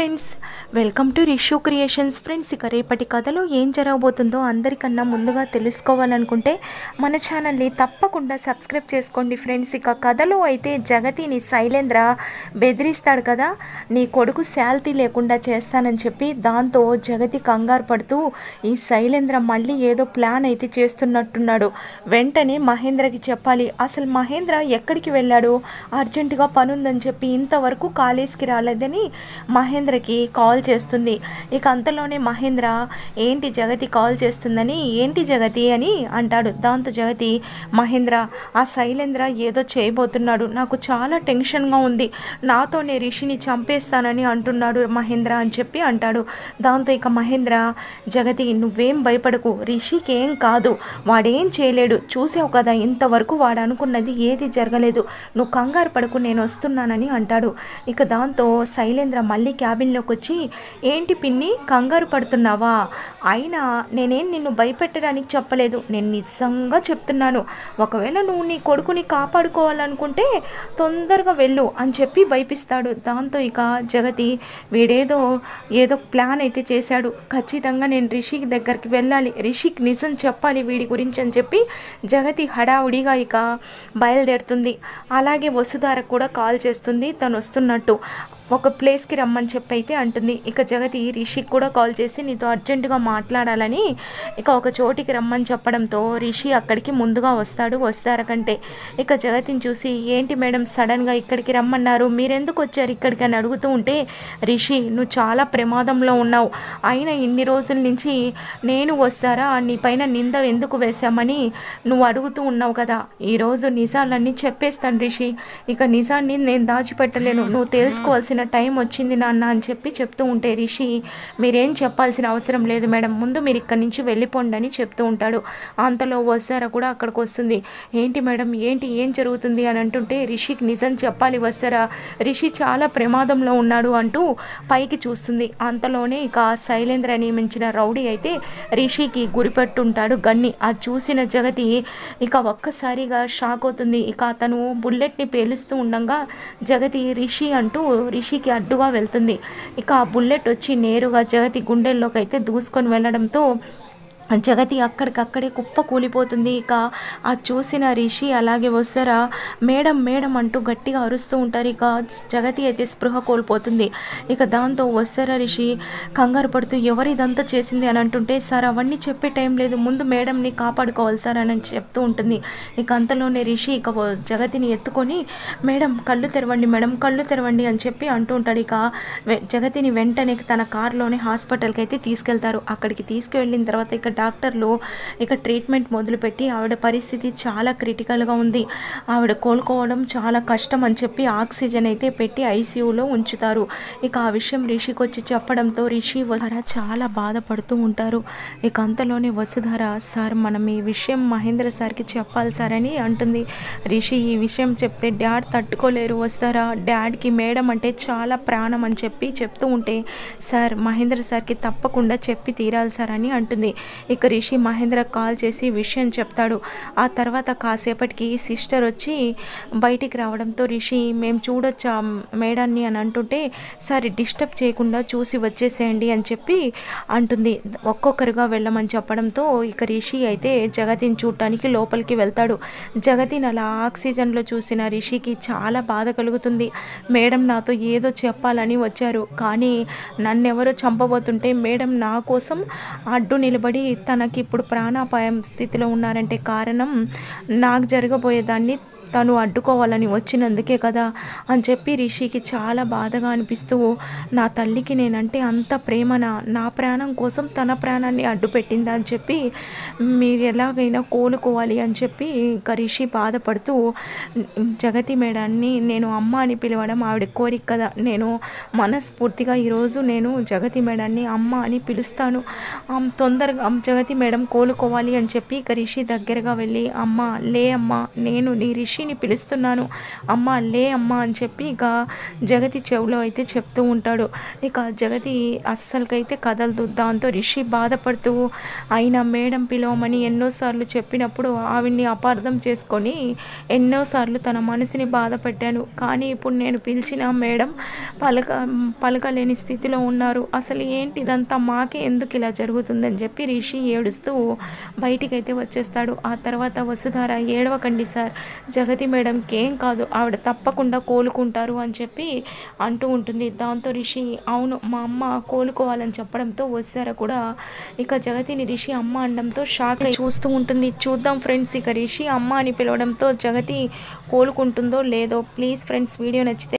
Friends welcome to Rishu creations. Friends ఇక రేపటి కథలో ఏం జరగబోతుందో అందరికన్నా ముందుగా తెలుసుకోవాలనుకుంటే మన ఛానల్ని తప్పకుండా సబ్స్క్రైబ్ చేసుకోండి ఫ్రెండ్స్. ఇక కథలో అయితే జగతిని శైలేంద్ర బెదిరిస్తాడు కదా నీ కొడుకు శాల్తీ లేకుండా చేస్తానని చెప్పి దాంతో జగతి కంగారు పడుతూ ఈ శైలేంద్ర మళ్ళీ ఏదో ప్లాన్ అయితే చేస్తున్నట్టున్నాడు. వెంటనే మహేంద్రకి చెప్పాలి అసలు మహేంద్ర ఎక్కడికి వెళ్ళాడు? అర్జెంటుగా పనుందని చెప్పి ఇంతవరకు కాలేజ్కి రాలేదని మహేంద్ర మహేంద్రకి కాల్ చేస్తుంది. ఇక అంతలోనే మహేంద్ర ఏంటి జగతి కాల్ చేస్తుందని? ఏంటి జగతి? అని అంటాడు. దాంతో జగతి మహేంద్ర ఆ శైలేంద్ర ఏదో చేయబోతున్నాడు. నాకు చాలా టెన్షన్గా ఉంది. నాతోనే రిషిని చంపేస్తానని అంటున్నాడు మహేంద్ర అని చెప్పి అంటాడు. దాంతో ఇక మహేంద్ర జగతి నువ్వేం భయపడకు. రిషికి ఏం కాదు. వాడేం చేయలేడు. చూసావు కదా ఇంతవరకు వాడు అనుకున్నది ఏది జరగలేదు. నువ్వు కంగారు పడకు నేను వస్తున్నానని అంటాడు. ఇక దాంతో శైలేంద్ర మళ్ళీ క్యాబ్ క్యాబిన్లోకి వచ్చి ఏంటి పిన్ని కంగారు పడుతున్నావా? అయినా నేనేం నిన్ను భయపెట్టడానికి చెప్పలేదు. నేను నిజంగా చెప్తున్నాను. ఒకవేళ నువ్వు నీ కొడుకుని కాపాడుకోవాలనుకుంటే తొందరగా వెళ్ళు అని చెప్పి భయపిస్తాడు. దాంతో ఇక జగతి వీడేదో ఏదో ప్లాన్ అయితే చేశాడు. ఖచ్చితంగా నేను రిషికి దగ్గరికి వెళ్ళాలి. రిషికి నిజం చెప్పాలి వీడి గురించి అని చెప్పి జగతి హడావుడిగా ఇక బయలుదేరుతుంది. అలాగే వసుధార కూడా కాల్ చేస్తుంది తను వస్తున్నట్టు ఒక ప్లేస్కి రమ్మని చెప్పి అయితే అంటుంది. ఇక జగతి రిషికి కూడా కాల్ చేసి నీతో అర్జెంటుగా మాట్లాడాలని ఇక ఒక చోటికి రమ్మని చెప్పడంతో రిషి అక్కడికి ముందుగా వస్తాడు. వస్తారకంటే ఇక జగతిని చూసి ఏంటి మేడం సడన్గా ఇక్కడికి రమ్మన్నారు. మీరెందుకు వచ్చారు ఇక్కడికి? అని అడుగుతూ ఉంటే రిషి నువ్వు చాలా ప్రమాదంలో ఉన్నావు. అయినా ఇన్ని రోజుల నుంచి నేను వస్తారా? నీ పైన నింద ఎందుకు వేశామని నువ్వు అడుగుతూ ఉన్నావు కదా. ఈరోజు నిజాలన్నీ చెప్పేస్తాను రిషి. ఇక నిజాన్ని నేను దాచిపెట్టలేను. నువ్వు తెలుసుకోవాల్సిన టైం వచ్చింది నాన్న అని చెప్పి చెప్తూ ఉంటే రిషి మీరేం చెప్పాల్సిన అవసరం లేదు మేడం. ముందు మీరు ఇక్కడి నుంచి వెళ్ళిపోండి అని చెప్తూ ఉంటాడు. అంతలో వస్తారా కూడా అక్కడికి వస్తుంది. ఏంటి మేడం? ఏంటి? ఏం జరుగుతుంది? అని అంటుంటే రిషికి నిజం చెప్పాలి వస్తారా రిషి చాలా ప్రమాదంలో ఉన్నాడు అంటూ పైకి చూస్తుంది. అంతలోనే ఇక శైలేంద్ర నియమించిన రౌడీ అయితే రిషికి గురిపెట్టుంటాడు గన్ని. అది చూసిన జగతి ఇక ఒక్కసారిగా షాక్ అవుతుంది. ఇక అతను బుల్లెట్ని పేలుస్తూ ఉండగా జగతి రిషి అంటూ రిషి రిషికి అడ్డుగా వెళ్తుంది. ఇక ఆ బుల్లెట్ వచ్చి నేరుగా జగతి గుండెల్లోకి అయితే దూసుకొని వెళ్ళడంతో జగతి అక్కడికక్కడే కుప్ప కూలిపోతుంది. ఇక ఆ చూసిన రిషి అలాగే వస్తారా? మేడం మేడం అంటూ గట్టిగా అరుస్తూ ఉంటారు. ఇక జగతి అయితే స్పృహ కోల్పోతుంది. ఇక దాంతో వస్తారా రిషి? కంగారు పడుతూ ఎవరు ఇదంతా చేసింది అని అంటుంటే సార్ అవన్నీ చెప్పే టైం లేదు. ముందు మేడంని కాపాడుకోవాలి సార్ అని చెప్తూ ఉంటుంది. ఇక అంతలోనే రిషి ఇక జగతిని ఎత్తుకొని మేడం కళ్ళు తెరవండి మేడం కళ్ళు తెరవండి అని చెప్పి అంటూ ఉంటాడు. ఇక వె- జగతిని వెంటనే తన కారులోనే హాస్పిటల్కి అయితే తీసుకెళ్తారు. అక్కడికి తీసుకువెళ్ళిన తర్వాత ఇక డాక్టర్లు ఇక ట్రీట్మెంట్ మొదలుపెట్టి ఆవిడ పరిస్థితి చాలా క్రిటికల్గా ఉంది. ఆవిడ కోలుకోవడం చాలా కష్టం అని చెప్పి ఆక్సిజన్ అయితే పెట్టి ఐసీయూలో ఉంచుతారు. ఇక ఆ విషయం రిషికి వచ్చి చెప్పడంతో రిషి వసుధర చాలా బాధపడుతూ ఉంటారు. ఇక అంతలోనే వసుధర సార్ మనం ఈ విషయం మహేంద్ర సార్కి చెప్పాలి సార్ అని అంటుంది. రిషి ఈ విషయం చెప్తే డాడ్ తట్టుకోలేరు వస్తారా డాడ్కి మేడం అంటే చాలా ప్రాణం అని చెప్పి చెప్తూ ఉంటే సార్ మహేంద్ర సార్కి తప్పకుండా చెప్పి తీరాలి సార్ అని అంటుంది. ఇక రిషి మహేంద్ర కాల్ చేసి విషయం చెప్తాడు. ఆ తర్వాత కాసేపటికి సిస్టర్ వచ్చి బయటికి రావడంతో రిషి మేము చూడొచ్చా మేడాన్ని? అని అంటుంటే సరే డిస్టర్బ్ చేయకుండా చూసి వచ్చేసేయండి అని చెప్పి అంటుంది. ఒక్కొక్కరుగా వెళ్ళమని చెప్పడంతో ఇక రిషి అయితే జగతిని చూడటానికి లోపలికి వెళ్తాడు. జగతిని అలా ఆక్సిజన్లో చూసిన రిషికి చాలా బాధ కలుగుతుంది. మేడం నాతో ఏదో చెప్పాలని వచ్చారు కానీ నన్నెవరో చంపబోతుంటే మేడం నా కోసం అడ్డు నిలబడి తనకి ఇప్పుడు ప్రాణాపాయం స్థితిలో ఉన్నారంటే కారణం నాకు జరగబోయేదాన్ని తను అడ్డుకోవాలని వచ్చినందుకే కదా అని చెప్పి రిషికి చాలా బాధగా అనిపిస్తూ నా తల్లికి నేనంటే అంత ప్రేమన? నా ప్రాణం కోసం తన ప్రాణాన్ని అడ్డు పెట్టిందా అని చెప్పి మీరు ఎలాగైనా కోలుకోవాలి అని చెప్పి ఇక రిషి బాధపడుతూ జగతి మేడాన్ని నేను అమ్మ అని పిలవడం ఆవిడ కోరిక కదా. నేను మనస్ఫూర్తిగా ఈరోజు నేను జగతి మేడాన్ని అమ్మ అని పిలుస్తాను. తొందరగా జగతి మేడం కోలుకోవాలి అని చెప్పి ఇక రిషి దగ్గరగా వెళ్ళి అమ్మ లే అమ్మ నేను నీ రిషి రిషిని పిలుస్తున్నాను. అమ్మ లే అమ్మ అని చెప్పి ఇక జగతి చెవిలో అయితే చెప్తూ ఉంటాడు. ఇక జగతి అస్సలకైతే కదలదు. దాంతో రిషి బాధపడుతూ అయినా మేడం పిలవమని ఎన్నోసార్లు చెప్పినప్పుడు ఆవిడ్ని అపార్థం చేసుకొని ఎన్నోసార్లు తన మనసుని బాధ పెట్టాను కానీ ఇప్పుడు నేను పిలిచిన మేడం పలక పలకలేని స్థితిలో ఉన్నారు. అసలు ఏంటి ఇదంతా? మాకే ఎందుకు ఇలా జరుగుతుందని చెప్పి రిషి ఏడుస్తూ బయటికైతే వచ్చేస్తాడు. ఆ తర్వాత వసుధార ఏడవకండి సార్. జగతి మేడంకి ఏం కాదు ఆవిడ తప్పకుండా కోలుకుంటారు అని చెప్పి అంటూ ఉంటుంది. దాంతో రిషి అవును మా అమ్మ కోలుకోవాలని చెప్పడంతో వస్తారా కూడా? ఇక జగతిని రిషి అమ్మ అనడంతో షాక్ అయి చూస్తూ ఉంటుంది. చూద్దాం ఫ్రెండ్స్ ఇక రిషి అమ్మ అని పిలవడంతో జగతి కోలుకుంటుందో లేదో ప్లీజ్ ఫ్రెండ్స్ వీడియో నచ్చితే